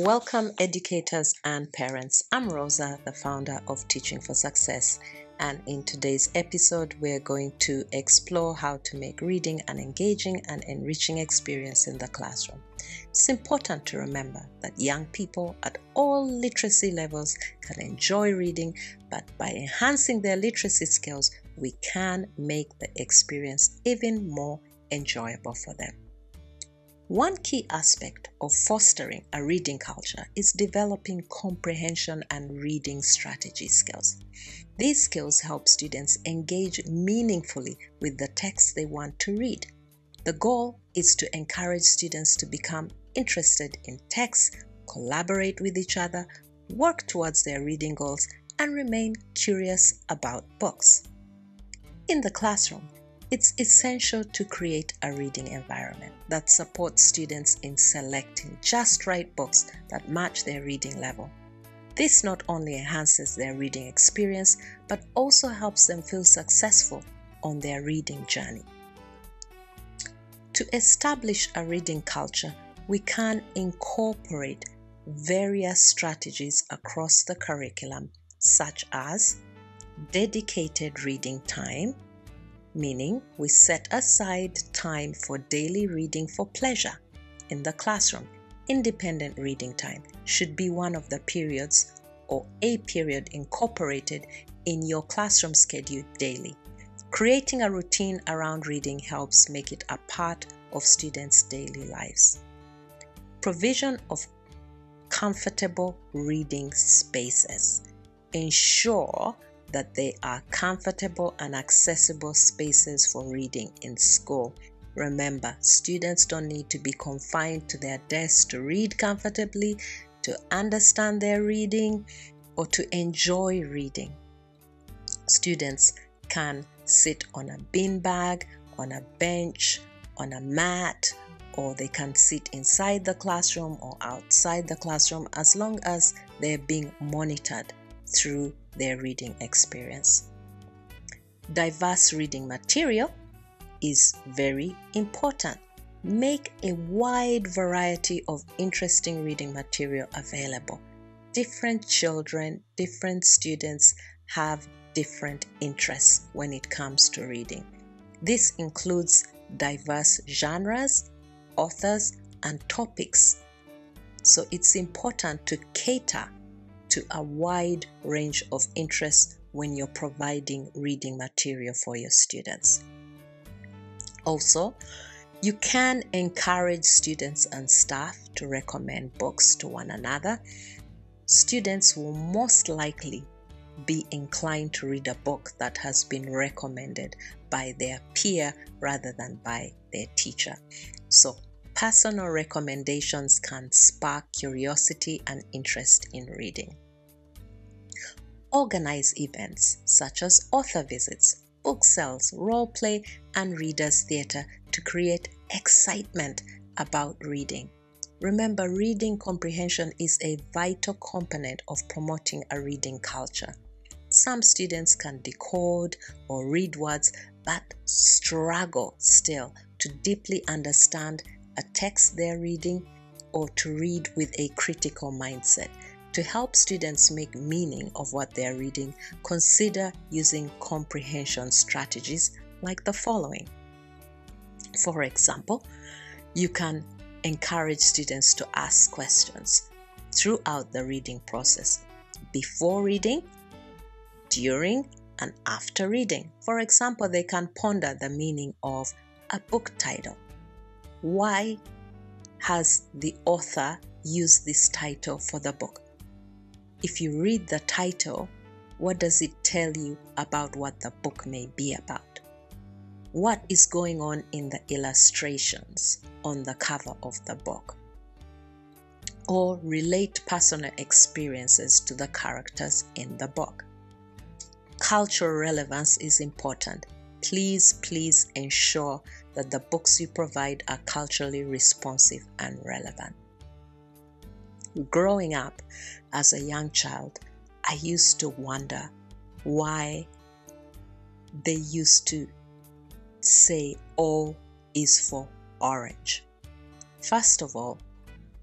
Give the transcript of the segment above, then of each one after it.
Welcome, educators and parents. I'm Rosa, the founder of Teaching for Success. And in today's episode, we're going to explore how to make reading an engaging and enriching experience in the classroom. It's important to remember that young people at all literacy levels can enjoy reading, but by enhancing their literacy skills, we can make the experience even more enjoyable for them. One key aspect of fostering a reading culture is developing comprehension and reading strategy skills. These skills help students engage meaningfully with the text they want to read. The goal is to encourage students to become interested in text, collaborate with each other, work towards their reading goals, and remain curious about books. In the classroom, it's essential to create a reading environment that supports students in selecting just right books that match their reading level. This not only enhances their reading experience, but also helps them feel successful on their reading journey. To establish a reading culture, we can incorporate various strategies across the curriculum, such as dedicated reading time, meaning we set aside time for daily reading for pleasure in the classroom. Independent reading time should be one of the periods or a period incorporated in your classroom schedule daily. Creating a routine around reading helps make it a part of students' daily lives. Provision of comfortable reading spaces. Ensure that they are comfortable and accessible spaces for reading in school. Remember, students don't need to be confined to their desks to read comfortably, to understand their reading, or to enjoy reading. Students can sit on a beanbag, on a bench, on a mat, or they can sit inside the classroom or outside the classroom as long as they're being monitored through their reading experience. Diverse reading material is very important. Make a wide variety of interesting reading material available. Different children, different students have different interests when it comes to reading. This includes diverse genres, authors, and topics. So it's important to cater to a wide range of interests when you're providing reading material for your students. Also, you can encourage students and staff to recommend books to one another. Students will most likely be inclined to read a book that has been recommended by their peer rather than by their teacher. So, personal recommendations can spark curiosity and interest in reading. Organize events such as author visits, book sales, role play, and readers' theatre to create excitement about reading. Remember, reading comprehension is a vital component of promoting a reading culture. Some students can decode or read words but struggle still to deeply understand a text they're reading or to read with a critical mindset. To help students make meaning of what they're reading, consider using comprehension strategies like the following. For example, you can encourage students to ask questions throughout the reading process before reading, during, and after reading. For example, they can ponder the meaning of a book title why has the author used this title for the book? If you read the title, what does it tell you about what the book may be about? What is going on in the illustrations on the cover of the book? Or relate personal experiences to the characters in the book. Cultural relevance is important. Please, please ensure that the books you provide are culturally responsive and relevant. Growing up as a young child, I used to wonder why they used to say O is for orange. First of all,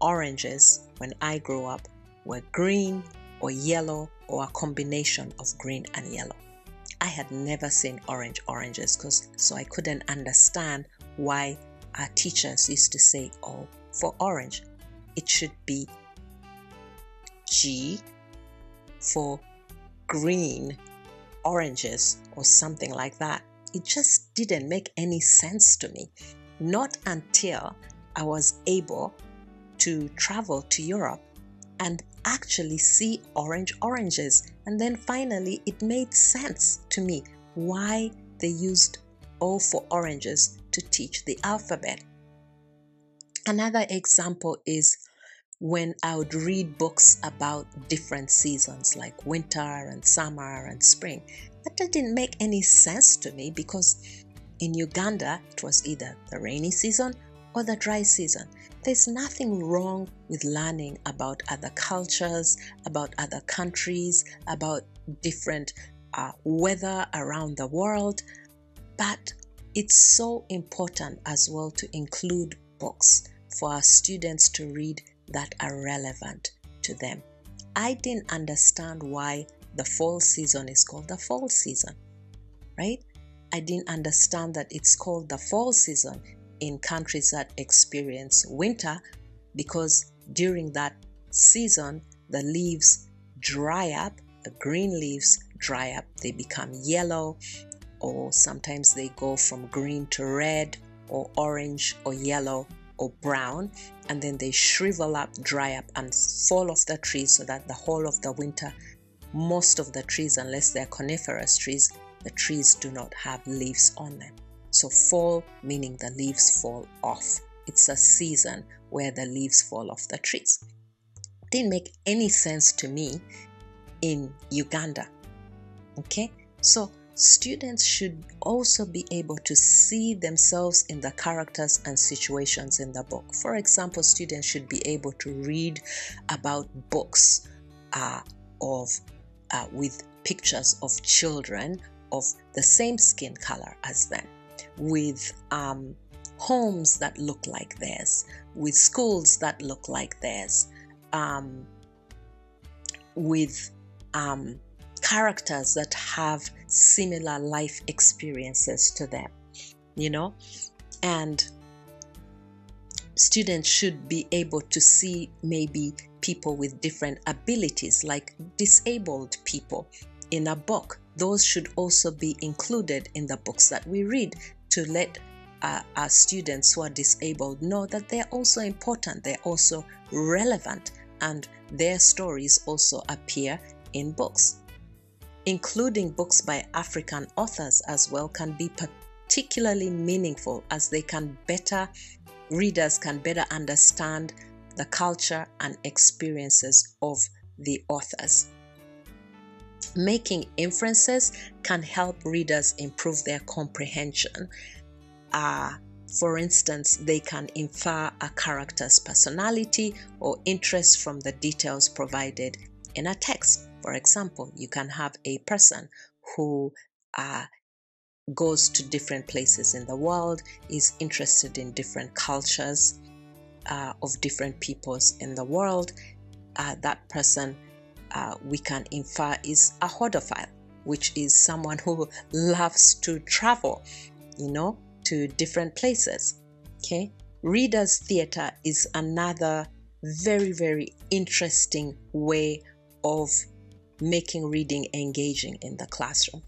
oranges when I grew up were green or yellow or a combination of green and yellow. I had never seen orange oranges because so I couldn't understand why our teachers used to say oh for orange. It should be G for green oranges or something like that. It just didn't make any sense to me. Not until I was able to travel to Europe and actually see orange oranges. And then finally, it made sense to me why they used O for oranges to teach the alphabet. Another example is when I would read books about different seasons like winter and summer and spring. That didn't make any sense to me because in Uganda it was either the rainy season or the dry season. There's nothing wrong with learning about other cultures, about other countries, about different uh, weather around the world, but it's so important as well to include books for our students to read that are relevant to them. I didn't understand why the fall season is called the fall season, right? I didn't understand that it's called the fall season in countries that experience winter because during that season the leaves dry up, the green leaves dry up, they become yellow, or sometimes they go from green to red, or orange, or yellow, or brown, and then they shrivel up, dry up, and fall off the trees so that the whole of the winter, most of the trees, unless they're coniferous trees, the trees do not have leaves on them. So, fall meaning the leaves fall off. It's a season where the leaves fall off the trees. Didn't make any sense to me in Uganda. Okay, so students should also be able to see themselves in the characters and situations in the book. For example, students should be able to read about books uh, of uh, with pictures of children of the same skin color as them with um, homes that look like theirs, with schools that look like theirs, um, with um, characters that have similar life experiences to them, you know, and students should be able to see maybe people with different abilities, like disabled people, in a book. Those should also be included in the books that we read to let uh, our students who are disabled know that they're also important, they're also relevant, and their stories also appear in books. Including books by African authors as well can be particularly meaningful as they can better, readers can better understand the culture and experiences of the authors. Making inferences can help readers improve their comprehension. Uh, for instance, they can infer a character's personality or interest from the details provided in a text. For example, you can have a person who uh, goes to different places in the world, is interested in different cultures uh, of different peoples in the world. Uh, that person uh, we can infer is a hodophile, which is someone who loves to travel, you know, to different places. Okay. Readers' theater is another very, very interesting way of making reading engaging in the classroom.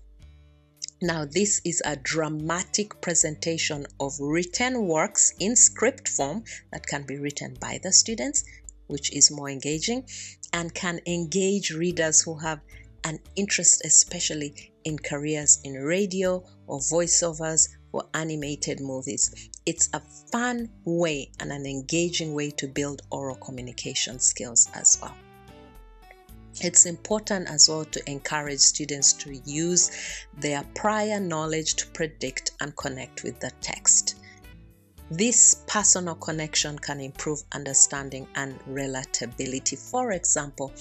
Now, this is a dramatic presentation of written works in script form that can be written by the students, which is more engaging and can engage readers who have an interest, especially in careers in radio or voiceovers or animated movies. It's a fun way and an engaging way to build oral communication skills as well. It's important as well to encourage students to use their prior knowledge to predict and connect with the text. This personal connection can improve understanding and relatability. For example,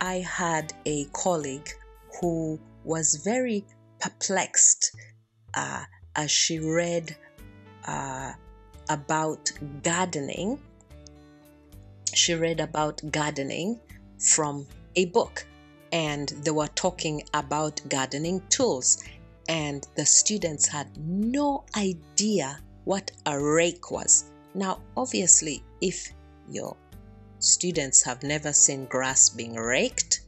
I had a colleague who was very perplexed uh, as she read uh, about gardening she read about gardening from a book and they were talking about gardening tools and the students had no idea what a rake was. Now, obviously, if your students have never seen grass being raked,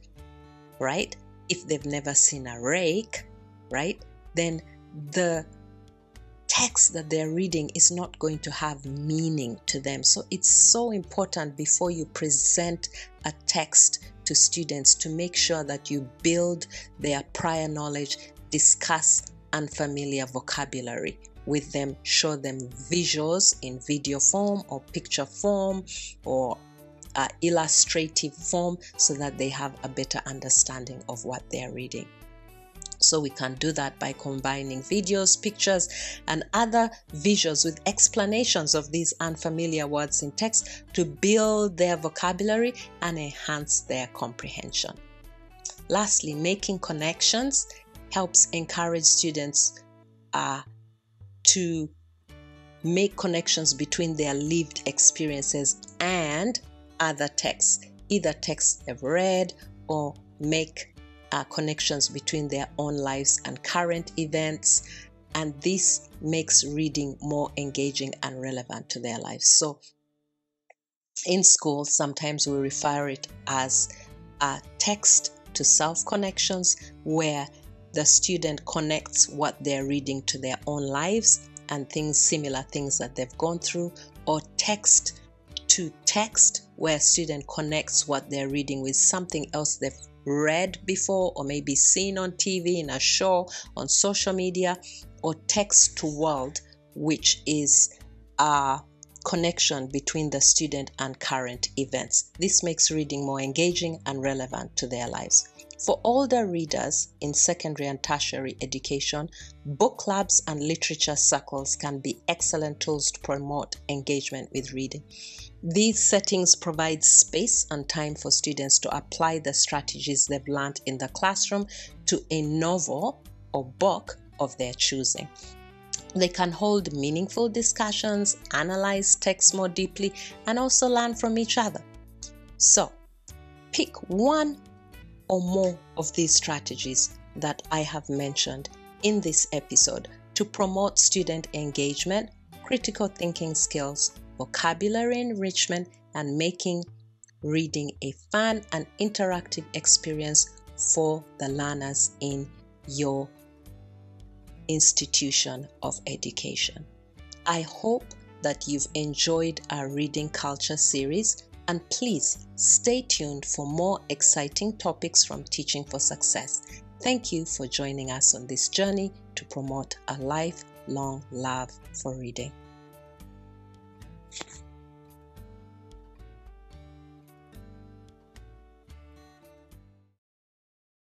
right? If they've never seen a rake, right? Then the text that they're reading is not going to have meaning to them. So it's so important before you present a text to students to make sure that you build their prior knowledge, discuss unfamiliar vocabulary with them, show them visuals in video form or picture form or uh, illustrative form so that they have a better understanding of what they're reading. So we can do that by combining videos, pictures, and other visuals with explanations of these unfamiliar words in text to build their vocabulary and enhance their comprehension. Lastly, making connections helps encourage students uh, to make connections between their lived experiences and other texts, either texts they've read or make uh, connections between their own lives and current events. And this makes reading more engaging and relevant to their lives. So, in school, sometimes we refer it as a text to self connections, where the student connects what they're reading to their own lives and things similar things that they've gone through, or text to text, where a student connects what they're reading with something else they've read before or maybe seen on TV, in a show, on social media, or text to world, which is a connection between the student and current events. This makes reading more engaging and relevant to their lives. For older readers in secondary and tertiary education, book clubs and literature circles can be excellent tools to promote engagement with reading. These settings provide space and time for students to apply the strategies they've learned in the classroom to a novel or book of their choosing. They can hold meaningful discussions, analyze texts more deeply, and also learn from each other. So, pick one or more of these strategies that I have mentioned in this episode to promote student engagement, critical thinking skills, vocabulary enrichment, and making reading a fun and interactive experience for the learners in your institution of education. I hope that you've enjoyed our reading culture series and please stay tuned for more exciting topics from Teaching for Success. Thank you for joining us on this journey to promote a lifelong love for reading.